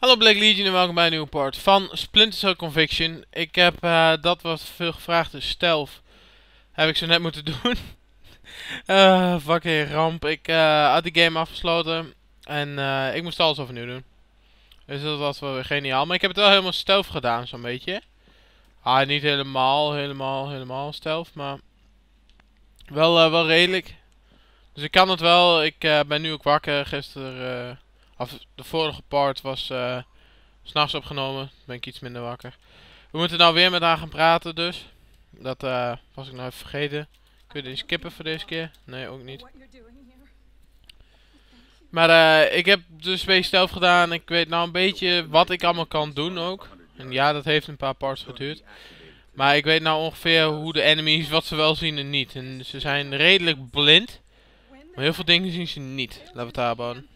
Hallo Black Legion en welkom bij een nieuwe part van Splinter Cell Conviction. Ik heb uh, dat wat veel gevraagd is, stealth, heb ik zo net moeten doen. uh, fucking ramp. Ik uh, had die game afgesloten en ik moest alles overnieuw doen. Dus dat was wel weer geniaal. Maar ik heb het wel helemaal stealth gedaan, zo'n beetje. Ah, niet helemaal, helemaal, helemaal stealth, maar wel, wel redelijk. Dus ik kan het wel. Ik ben nu ook wakker. Gisteren de vorige part was uh, s'nachts opgenomen. Ben ik iets minder wakker. We moeten nou weer met haar gaan praten dus. Dat uh, was ik nou even vergeten. Kun je die skippen voor deze keer? Nee, ook niet. Maar uh, ik heb dus beetje zelf gedaan. Ik weet nou een beetje wat ik allemaal kan doen ook. En ja, dat heeft een paar parts geduurd. Maar ik weet nou ongeveer hoe de enemies, wat ze wel zien en niet. En ze zijn redelijk blind. Maar heel veel dingen zien ze niet. Laten we het daar bouwen.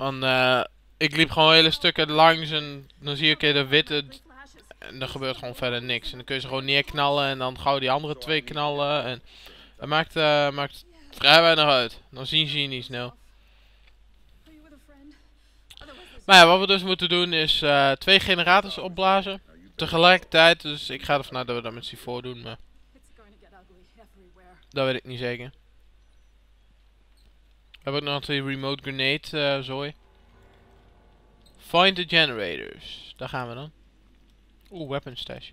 Want uh, ik liep gewoon hele stukken langs en dan zie ik de witte en er gebeurt gewoon verder niks. En dan kun je ze gewoon neerknallen en dan gauw die andere twee knallen. En maakt, uh, maakt vrij weinig uit. Dan zien ze je niet snel. Maar ja, wat we dus moeten doen is uh, twee generators opblazen. Tegelijkertijd, dus ik ga ervan uit dat we dat met C4 doen, maar... Dat weet ik niet zeker. Hebben ook nog die remote grenade uh, zooi. Find the generators. Daar gaan we dan. Oeh, weapon stash.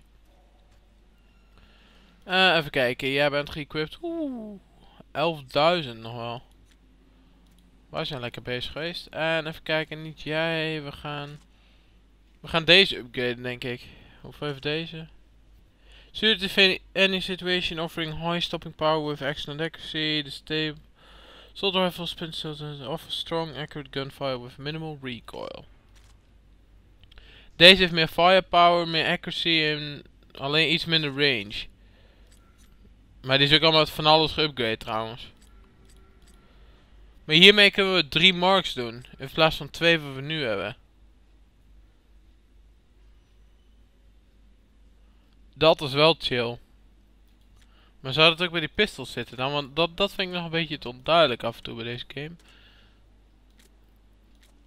Uh, even kijken, jij bent geëquipt. Oeh, 11.000 nog wel. Wij zijn lekker bezig geweest. En even kijken, niet jij. We gaan... We gaan deze upgraden, denk ik. Of even deze. Suited any situation offering high stopping power with excellent accuracy. The stable... Assault rifle spins offer strong, accurate gunfire with minimal recoil. Deze heeft meer firepower, meer accuracy en alleen iets minder range. Maar die is ook allemaal van alles geüpgrade trouwens. Maar hiermee kunnen we drie marks doen. In plaats van twee wat we nu hebben. Dat is wel chill. Maar zou dat ook bij die pistols zitten dan? Want dat, dat vind ik nog een beetje te onduidelijk af en toe bij deze game.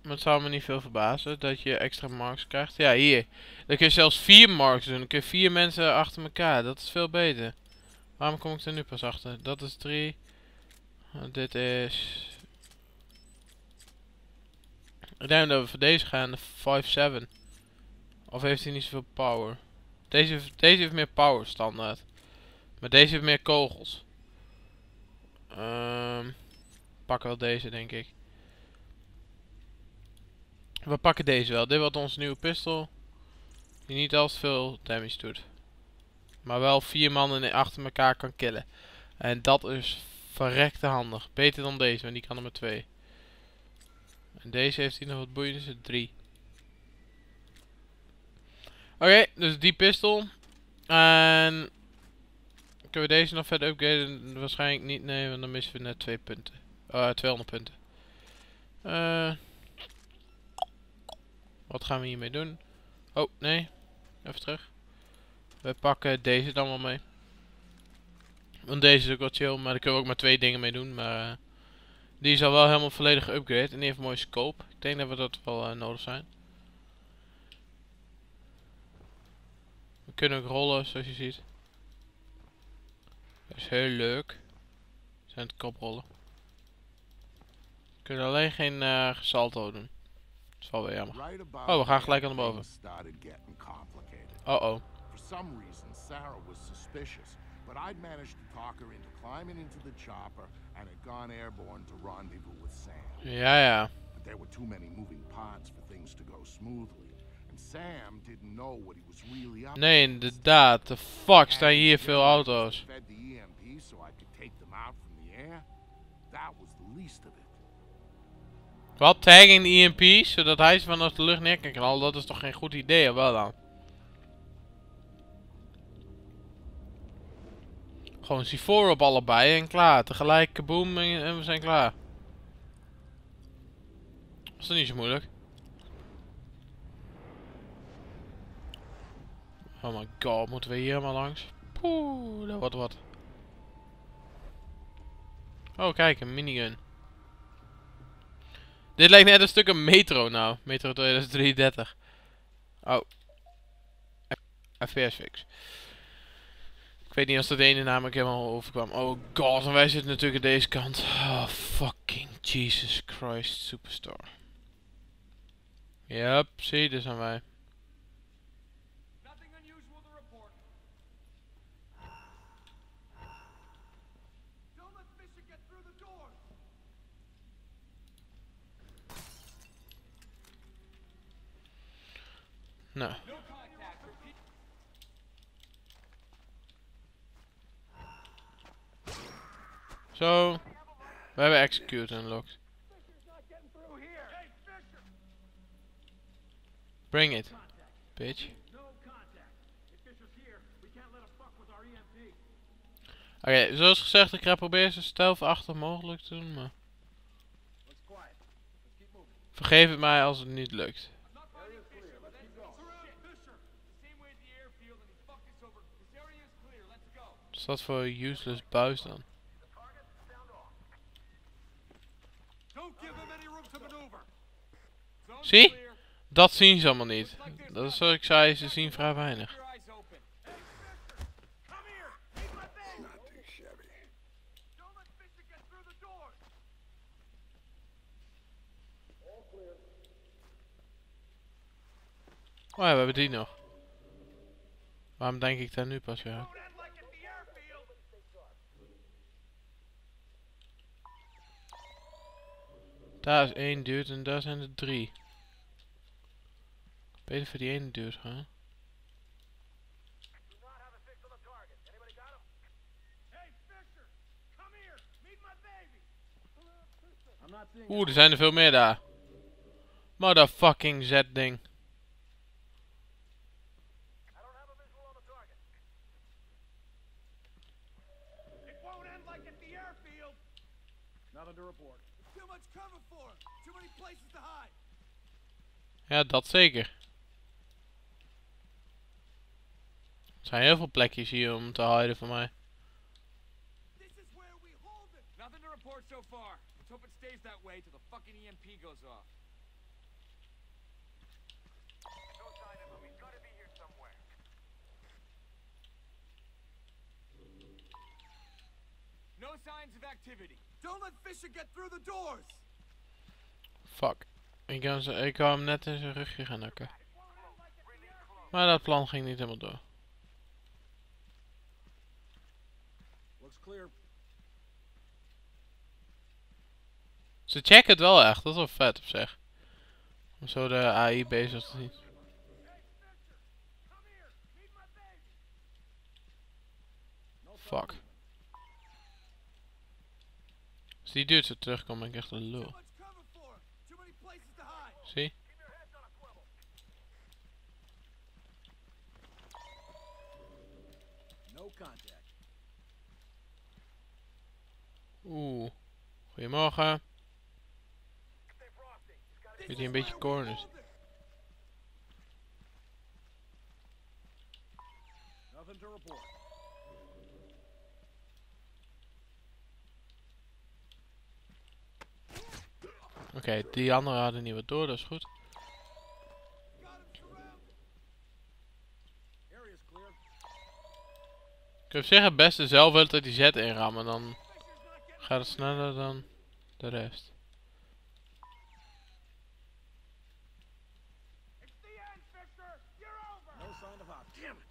Maar het zou me niet veel verbazen dat je extra marks krijgt. Ja, hier. Dan kun je zelfs vier marks doen. Dan kun je vier mensen achter elkaar. Dat is veel beter. Waarom kom ik er nu pas achter? Dat is drie. Dit is... Ik denk dat we voor deze gaan. De 5-7. Of heeft hij niet zoveel power? Deze, deze heeft meer power standaard. Maar deze heeft meer kogels. Um, pakken wel deze, denk ik. We pakken deze wel. Dit wordt onze nieuwe pistool. Die niet al te veel damage doet. Maar wel vier mannen achter elkaar kan killen. En dat is verrekte handig. Beter dan deze, want die kan er maar twee. En deze heeft hier nog wat boeiend, is drie. Oké, dus die pistool. En kunnen we deze nog verder upgraden? Waarschijnlijk niet, nee, want dan missen we net twee punten. Uh, 200 punten. Uh, wat gaan we hiermee doen? Oh, nee. Even terug. We pakken deze dan wel mee. Want deze is ook wat chill, maar daar kunnen we ook maar twee dingen mee doen. Maar uh, die is al wel helemaal volledig geüpgrade. En die heeft een mooie scope. Ik denk dat we dat wel uh, nodig zijn. We kunnen ook rollen, zoals je ziet. Dat is heel leuk. Zijn het koprollen. We kunnen alleen geen uh, gesalto doen. Dat is wel weer jammer. Oh, we gaan gelijk aan de boven. Oh oh. For some reason, Sarah was suspicious, but I'd managed to talk her into climbing into the chopper and had gone airborne to rendezvous with Sam. Ja, ja. But there were too many moving parts for things to go smoothly. Nee, inderdaad. The fuck staan hier veel auto's. Wat? Tagging de EMP, zodat hij ze vanaf de lucht neer kan knallen? Dat is toch geen goed idee, of wel dan? Gewoon C4 op allebei en klaar. Tegelijk boom en, we zijn klaar. Dat is niet zo moeilijk. Oh my god, moeten we hier helemaal langs? Poeh, dat wordt wat. Oh, kijk, een minigun. Dit lijkt net een stuk een metro nou. Metro 2033. Oh. FPS fix. Ik weet niet als dat ene namelijk helemaal overkwam. Oh god, en wij zitten natuurlijk aan deze kant. Oh fucking Jesus Christ Superstar. Yep, zie, daar zijn wij. Nothing unusual to report. Don't let Fisher get through the doors. Nou, No contact. Repeat. zo. We hebben execute unlocked. Bring it, bitch. Oké, zoals gezegd, ik ga proberen zo stealth-achtig mogelijk te doen, maar... Vergeef het mij als het niet lukt. I'm not finding Fisher. Let's go. Surround Fisher. The same way at the airfield and he fucked us over. This area is clear. Let's go. Wat is dat voor useless buis dan? Zie? Dat zien ze allemaal niet. Dat is zoals ik zei, ze zien vrij weinig. Oh ja, we hebben die nog. Waarom denk ik daar nu pas weer aan? Daar is één dude en daar zijn er drie. Beter voor die ene dude gaan. Oeh, er zijn er veel meer daar. Motherfucking Z-ding. I don't have a visual on the target. It won't end like at the airfield! Nothing to report. Too much cover for him! Too many places to hide! Ja, dat zeker. Er zijn heel veel plekjes hier om te hiden voor mij. This is where we hold it! Nothing to report so far. Let's hope it stays that way till the fucking EMP goes off. No sign of him. He's gotta be here somewhere. No signs of activity. Don't let Fisher get through the doors! Fuck. Ik kan, ik hem net in zijn rugje gaan nakken. Maar dat plan ging niet helemaal door. Ze checken het wel echt, dat is wel vet op zich. Om zo de AI bezig te zien. Fuck. Als die duurt zo terugkomt, ben ik echt een lul. much cover for him. Too many places Zie? No contact. Oeh. Goedemorgen. Zit hier een beetje corners. Nothing to report. Oké, die anderen hadden niet wat door, dat is goed. Ik heb zeggen het beste zelf dat die Z inrammen, dan gaat het sneller dan de rest. It's the end, Fisher. You're over. No sign of op. Damn it.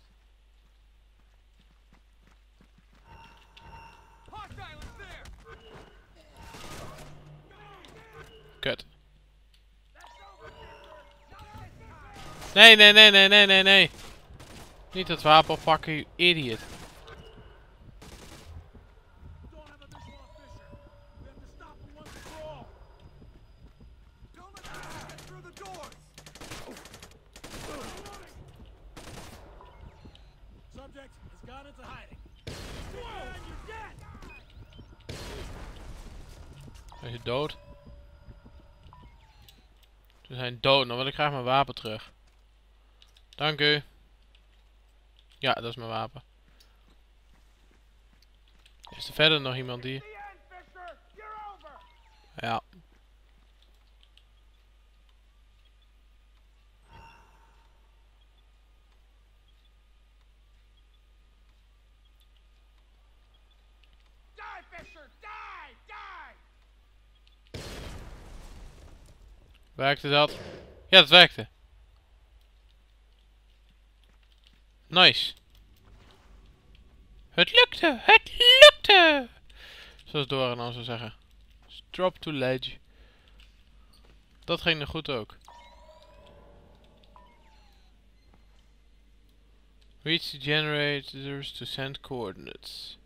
Hostile is there. Kut. Nee, nee, nee, nee, nee, nee, nee. Niet het wapen oppakken, you idiot. We dead. Is dood? Ze zijn dood, dan wil ik graag mijn wapen terug. Dank u. Ja, dat is mijn wapen. Is er verder nog iemand die... Ja. Werkte dat? Ja, dat werkte. Nice. Het lukte! Het lukte! Zoals Dora dan zou zeggen. Drop to ledge. Dat ging er goed ook. Reach the generators to send coordinates.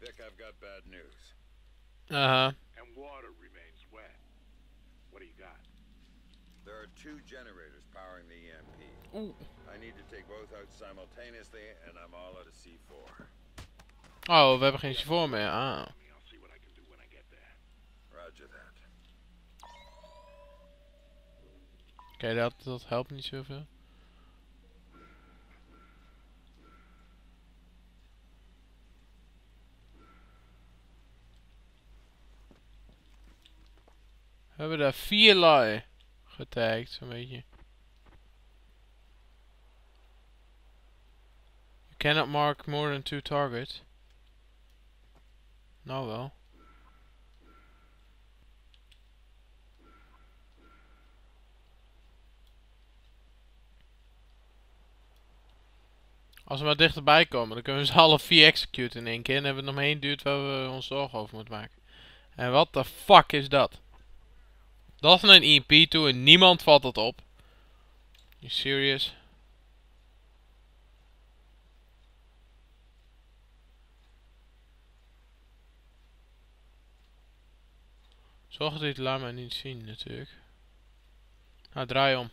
Vic, I've got bad news. Uh-huh. And water remains wet. What do you got? There are two generators powering the EMP. Oeh. I need to take both out simultaneously, and I'm all out of C4. Oh, we hebben geen C4 meer. Ah. I mean, I'll see what I can do when I get there. Roger that. Oké, dat, dat helpt niet zoveel. We hebben daar vier lui getagd, zo'n beetje. You cannot mark more than two targets. Nou wel. Als we maar dichterbij komen, dan kunnen we ze alle vier executen in één keer. En hebben we nog één duurt waar we ons zorgen over moeten maken. En wat de fuck is dat? Dat is een EMP toe en niemand valt het op. You serious? Zorg dat dit laat mij niet zien natuurlijk. Nou, draai om.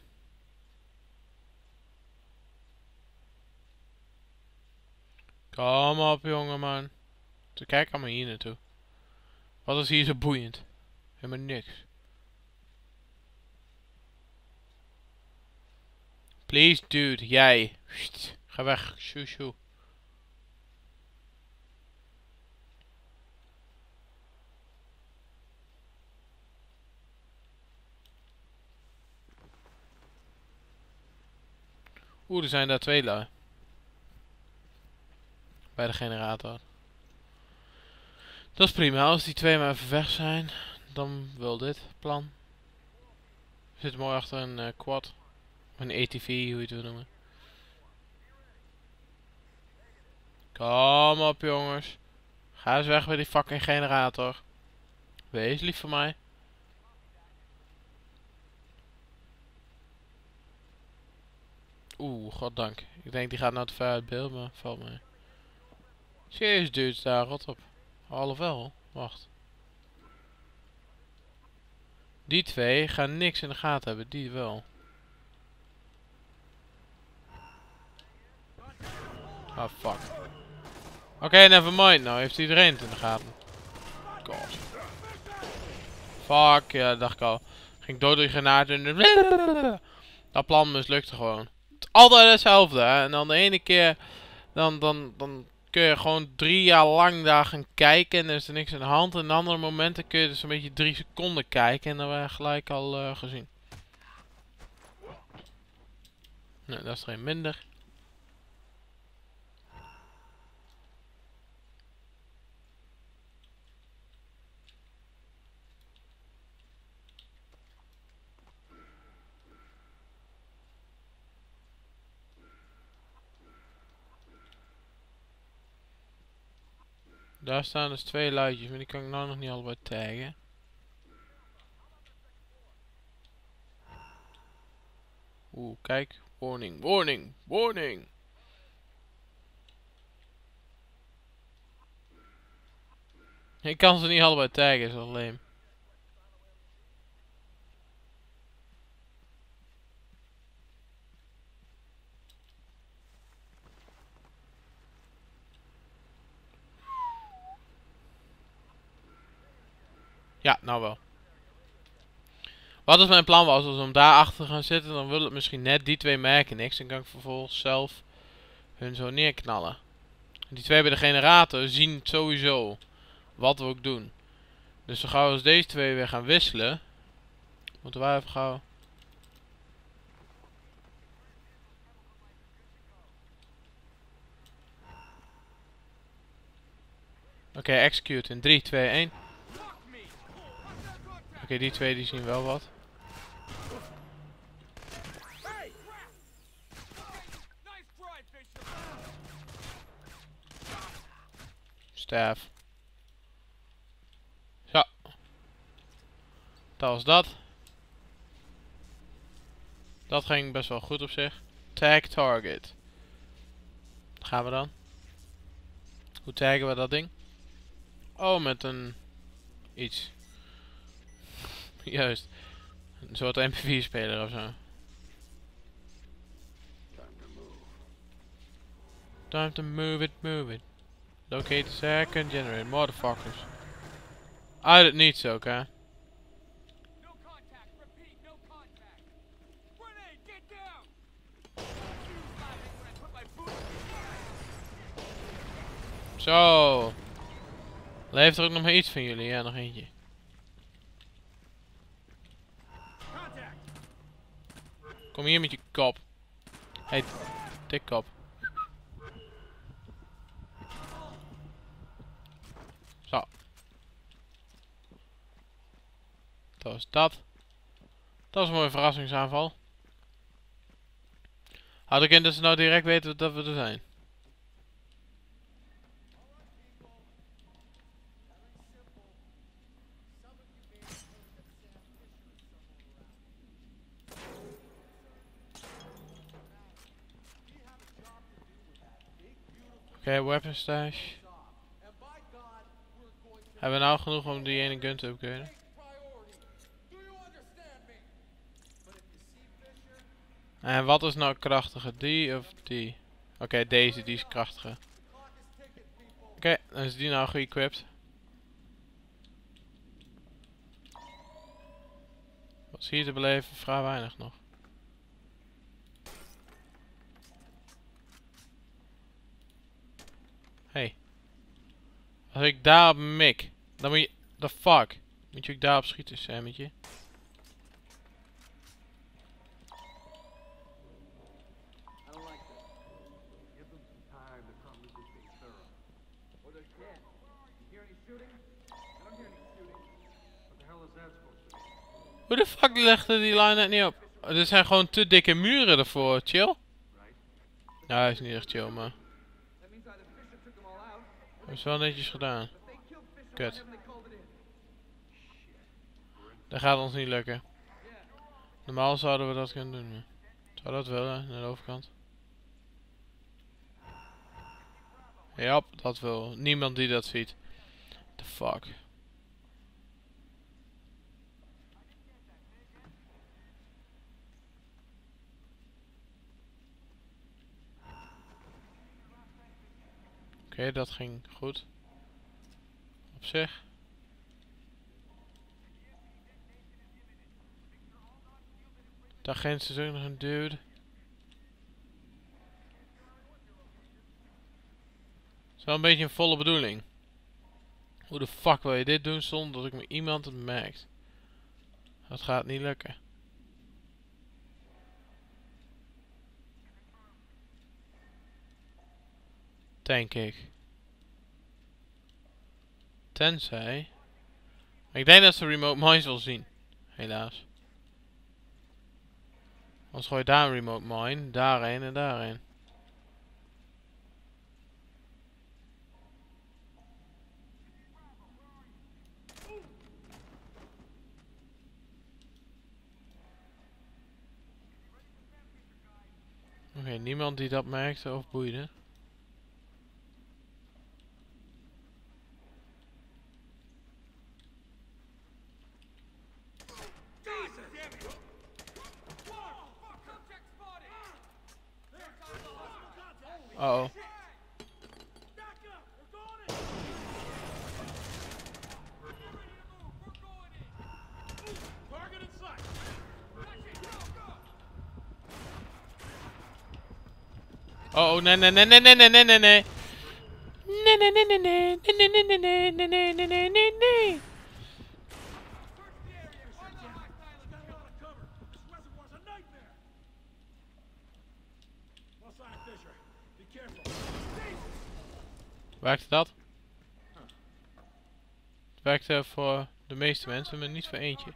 Kom op jongeman. Kijk allemaal hier naartoe. Wat is hier zo boeiend? Helemaal niks. Please dude, jij. Ga weg. Shoo. Oeh, er zijn daar twee lui. Bij de generator. Dat is prima. Als die twee maar even weg zijn, dan wil dit plan. Zitten mooi achter een eh, quad. Een ATV, hoe je het wil noemen. Kom op jongens. Ga eens weg bij die fucking generator. Wees lief voor mij. Oeh, goddank. Ik denk die gaat nou te ver uit beeld, maar valt mee. Serieus dudes daar, rot op. Alhoewel, wacht. Die twee gaan niks in de gaten hebben, die wel. Ah, fuck. Oké, never mind. Nou heeft iedereen het in de gaten. God. Fuck, ja, dacht ik al. Ging dood door die granaat en... Dat plan mislukte gewoon. Altijd hetzelfde, hè. En dan de ene keer... Dan, dan, dan kun je gewoon drie jaar lang daar gaan kijken en er is er niks aan de hand. En de andere momenten kun je dus een beetje drie seconden kijken en dan ben je gelijk al eh, gezien. Nee, dat is er een minder. Daar staan dus twee luidjes, maar die kan ik nou nog niet allebei taggen. Oeh, kijk. Warning, warning, warning. Ik kan ze niet allebei taggen, is wel Ja, nou wel. Wat is mijn plan was, als we hem daar achter gaan zitten, dan wil het misschien net die twee merken niks. Dan kan ik vervolgens zelf hun zo neerknallen. Die twee bij de generator zien sowieso wat we ook doen. Dus zo gauw als deze twee weer gaan wisselen, moeten wij even gauw... Oké, execute in 3, 2, 1. Oké, die twee die zien wel wat. Staff. Zo. Dat was dat. Dat ging best wel goed op zich. Tag target. Gaan we dan. Hoe taggen we dat ding? Oh, met een... Iets. Juist. Een soort MP4-speler of zo. Time to move. Time to move it, move it. Locate the second generator. Motherfuckers. Uit het niets ook, hè. Zo. Leeft er ook nog maar iets van jullie? Ja, nog eentje. Kom hier met je kop. Hey, dikkop. Zo. Dat was dat. Dat was een mooie verrassingsaanval. Had ik in dat ze nou direct weten dat we er zijn. Oké, weapon stash. Hebben we nou genoeg om die ene gun te upgraden? En wat is nou krachtiger? Die of die? Oké, deze, die is krachtiger. Oké, dan is die nou geëquipt. Wat zie je te beleven? Vrij weinig nog. Als ik daar op mik, dan moet je... The fuck? Moet je ook daarop schieten, Sammetje? Hoe de fuck legde die line net niet op? Oh, er zijn gewoon te dikke muren ervoor, chill. Nou, hij is niet echt chill, maar is wel netjes gedaan. Kut. Dat gaat ons niet lukken. Normaal zouden we dat kunnen doen. Zou dat willen, naar de overkant? Ja, dat wil. Niemand die dat ziet. The fuck. Oké, dat ging goed. Op zich. Daar is ook nog een dude. is wel een beetje een volle bedoeling. Hoe de fuck wil je dit doen zonder dat ik me iemand het merkt? Dat gaat niet lukken. Denk ik. Tenzij... Ik denk dat ze remote mines wil zien. Helaas. Anders gooi je daar een remote mine, daarheen en daarheen. Oké, niemand die dat merkte of boeide. The hostile and get out of cover! This reservoir's a nightmare! No sign of Fisher. Werkte dat? Het werkte voor de meeste mensen, maar niet voor eentje.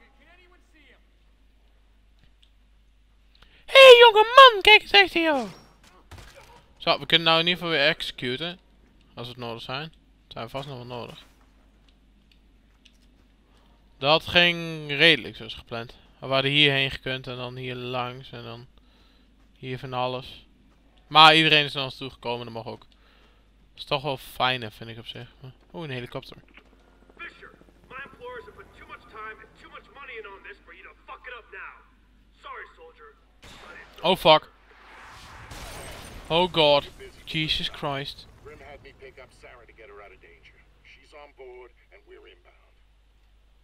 Hé hey, jonge man, kijk eens echt joh. Zo, we kunnen nou in ieder geval weer executen. Als het nodig zijn. Zijn we vast nog wel nodig. Dat ging redelijk zoals gepland. We hadden hierheen gekund en dan hier langs en dan hier van alles. Maar iedereen is naar ons toegekomen, dat mag ook. Dat is toch wel fijner, vind ik op zich. Oeh, een helikopter. Fisher, my employers have put too much time and too much money in on this for you to fuck it up now. Sorry, soldier. Oh fuck. Oh god. Jesus Christ. Grim had me pick up Sarah to get her out of danger. She's on board and we're inbound.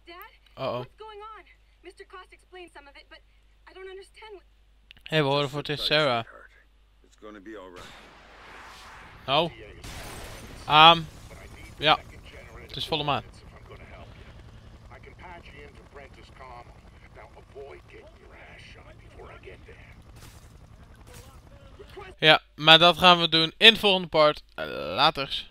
Dad? Uh-oh. What's going on? Mr. Cost explained some of it, but I don't understand what... Hé, we horen voor het is Sarah. It's gonna be alright. Nou, but I need Ja, second generator het is. I can patch you into Prentice Carmel. Now avoid getting your ass shot before I get there. ja, maar dat gaan we doen in het volgende part. Laters.